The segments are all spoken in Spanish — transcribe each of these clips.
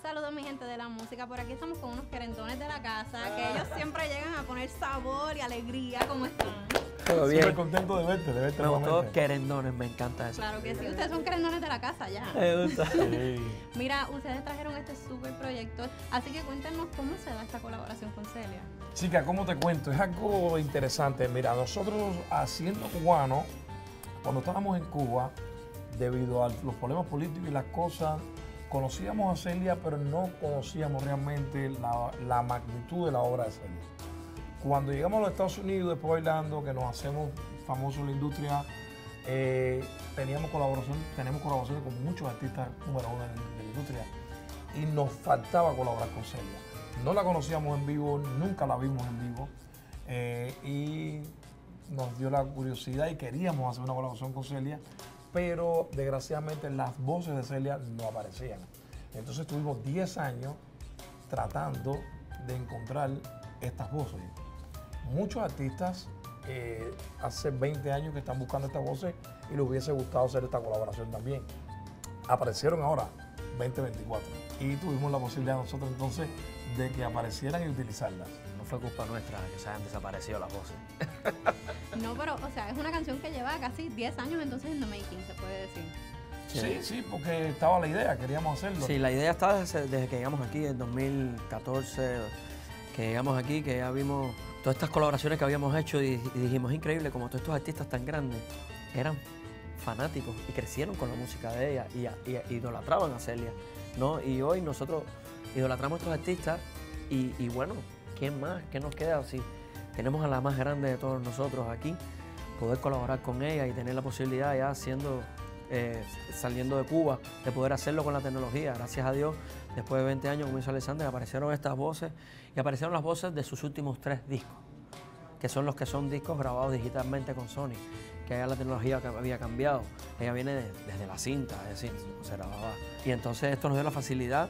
Saludos mi gente de la música, por aquí estamos con unos querentones de la casa, que ellos siempre llegan a poner sabor y alegría, ¿cómo están? Todo Súper bien. contento de verte, de verte Me gustó querendones, me encanta eso. Claro que sí, ustedes son querentones de la casa ya. Me gusta. Sí. Mira, ustedes trajeron este súper proyecto, así que cuéntenos cómo se da esta colaboración con Celia. Chica, ¿cómo te cuento? Es algo interesante. Mira, nosotros haciendo cubano, cuando estábamos en Cuba, debido a los problemas políticos y las cosas, conocíamos a Celia, pero no conocíamos realmente la, magnitud de la obra de Celia. Cuando llegamos a los Estados Unidos, después bailando, que nos hacemos famosos en la industria, eh, teníamos colaboración, tenemos colaboraciones con muchos artistas número uno de la industria y nos faltaba colaborar con Celia. No la conocíamos en vivo, nunca la vimos en vivo eh, y nos dio la curiosidad y queríamos hacer una colaboración con Celia, pero desgraciadamente las voces de Celia no aparecían. Entonces tuvimos 10 años tratando de encontrar estas voces. Muchos artistas eh, hace 20 años que están buscando estas voces y les hubiese gustado hacer esta colaboración también. Aparecieron ahora, 2024, y tuvimos la posibilidad nosotros entonces de que aparecieran y utilizarlas. No fue culpa nuestra que se hayan desaparecido las voces. No, pero, o sea, es una canción que lleva casi 10 años entonces en the making, se puede decir. Sí, sí, porque estaba la idea, queríamos hacerlo. Sí, la idea estaba desde, desde que llegamos aquí en 2014, que llegamos aquí, que ya vimos todas estas colaboraciones que habíamos hecho y, y dijimos, increíble como todos estos artistas tan grandes eran fanáticos y crecieron con la música de ella y, y a- idolatraban a Celia, ¿no? Y hoy nosotros idolatramos a estos artistas y, bueno, ¿quién más? ¿Qué nos queda? Si tenemos a la más grande de todos nosotros aquí, poder colaborar con ella y tener la posibilidad ya siendo, eh, saliendo de Cuba, de poder hacerlo con la tecnología. Gracias a Dios, después de 20 años, como hizo Alexander, aparecieron estas voces y aparecieron las voces de sus últimos tres discos, que son los que son discos grabados digitalmente con Sony, que ya la tecnología había cambiado. Ella viene de- desde la cinta, es decir, se grababa. Y entonces esto nos dio la facilidad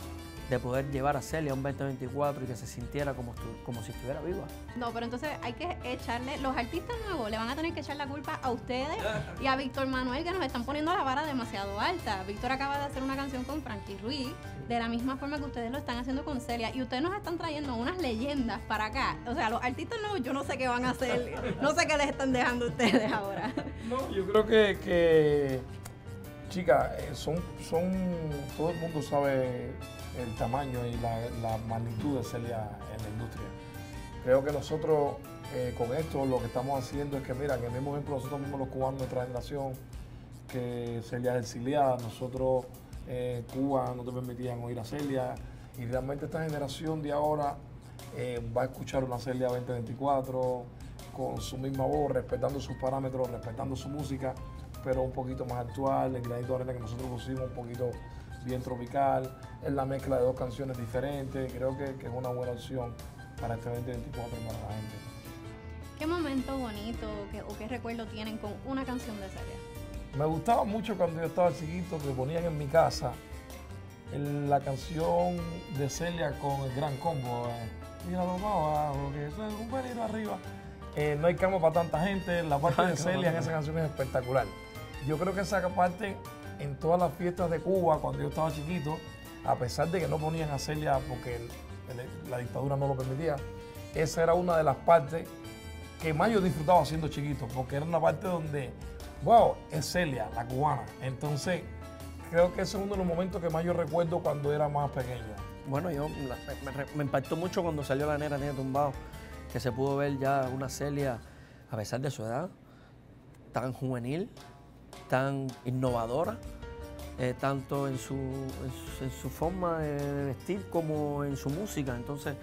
de poder llevar a Celia a un 2024 y que se sintiera como, estu- como si estuviera viva. No, pero entonces hay que echarle, los artistas nuevos le van a tener que echar la culpa a ustedes y a Víctor Manuel que nos están poniendo la vara demasiado alta. Víctor acaba de hacer una canción con Frankie Ruiz, de la misma forma que ustedes lo están haciendo con Celia, y ustedes nos están trayendo unas leyendas para acá. O sea, los artistas nuevos yo no sé qué van a hacer, no sé qué les están dejando ustedes ahora. No, yo creo que, que chica, eh, son, son, todo el mundo sabe el tamaño y la, magnitud de Celia en la industria. Creo que nosotros eh, con esto lo que estamos haciendo es que, mira, que el mismo ejemplo nosotros mismos los cubanos, nuestra generación, que Celia es exiliada, nosotros eh, Cuba no te permitían oír a Celia y realmente esta generación de ahora eh, va a escuchar una Celia 2024 con su misma voz, respetando sus parámetros, respetando su música, pero un poquito más actual, el granito de arena que nosotros pusimos un poquito bien tropical, es la mezcla de dos canciones diferentes, creo que, que es una buena opción para este 2024 para la gente. ¿Qué momento bonito que- o qué recuerdo tienen con una canción de Celia? Me gustaba mucho cuando yo estaba chiquito que ponían en mi casa la canción de Celia con el gran combo. eh, Mira papá abajo, que eso es un pelito arriba. Eh, no hay cama para tanta gente. La parte de Celia en esa canción es espectacular. Yo creo que esa parte en todas las fiestas de Cuba, cuando yo estaba chiquito, a pesar de que no ponían a Celia porque la dictadura no lo permitía, esa era una de las partes que más yo disfrutaba siendo chiquito, porque era una parte donde, wow, es Celia, la cubana. Entonces, creo que ese es uno de los momentos que más yo recuerdo cuando era más pequeño. Bueno, yo me, impactó mucho cuando salió La Nera Tiene Tumbado, que se pudo ver ya una Celia, a pesar de su edad, tan juvenil, tan innovadora, eh, tanto en su, en su, forma de, vestir como en su música. Entonces,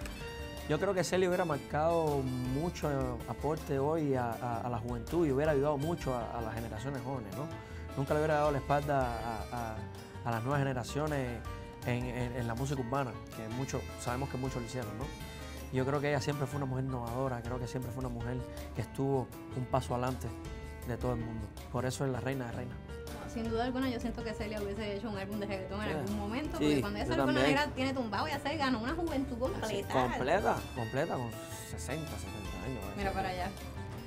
yo creo que Celia hubiera marcado mucho aporte hoy a, la juventud y hubiera ayudado mucho a, las generaciones jóvenes, ¿no? Nunca le hubiera dado la espalda a, las nuevas generaciones en, la música urbana, que muchos, sabemos que muchos lo hicieron, ¿no? Yo creo que ella siempre fue una mujer innovadora, creo que siempre fue una mujer que estuvo un paso adelante de todo el mundo. Por eso es la reina de reinas. Sin duda alguna, yo siento que Celia hubiese hecho un álbum de reggaetón en algún momento, Sí, porque cuando ella yo salió con la también. negra tiene tumbado, ya se ganó una juventud completa. Completa, completa, con 60, 70 años. Mira para allá.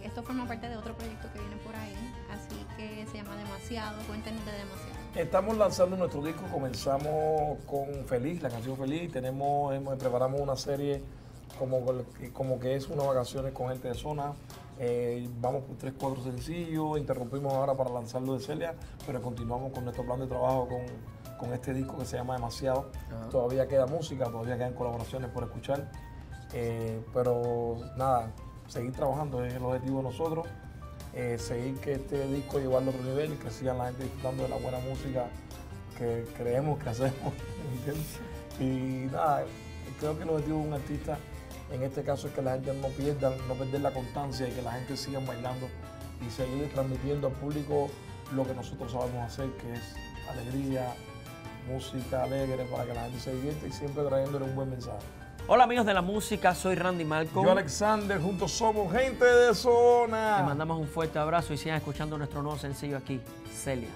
Esto forma parte de otro proyecto que viene por ahí, así que se llama Demasiado. Cuéntenos de Demasiado. Estamos lanzando nuestro disco, comenzamos con Feliz, la canción Feliz, tenemos, hemos- preparamos una serie como, como que es unas vacaciones con gente de zona, Eh, vamos por tres, cuatro sencillos, interrumpimos ahora para lanzarlo de Celia, pero continuamos con nuestro plan de trabajo con, con este disco que se llama Demasiado. Ajá. Todavía queda música, todavía quedan colaboraciones por escuchar, Eh, pero nada, seguir trabajando es el objetivo de nosotros eh, seguir que este disco llevarlo a otro nivel y que sigan la gente disfrutando de la buena música que creemos que hacemos. ¿entiendes? Y nada, creo que el objetivo de un artista en este caso es que la gente no pierda, no perder la constancia y que la gente siga bailando y seguir transmitiendo al público lo que nosotros sabemos hacer, que es alegría, música alegre para que la gente se divierta y siempre trayéndole un buen mensaje. Hola amigos de la música, soy Randy Malcolm. Yo, Alexander, juntos somos gente de zona. Les mandamos un fuerte abrazo y sigan escuchando nuestro nuevo sencillo aquí, Celia.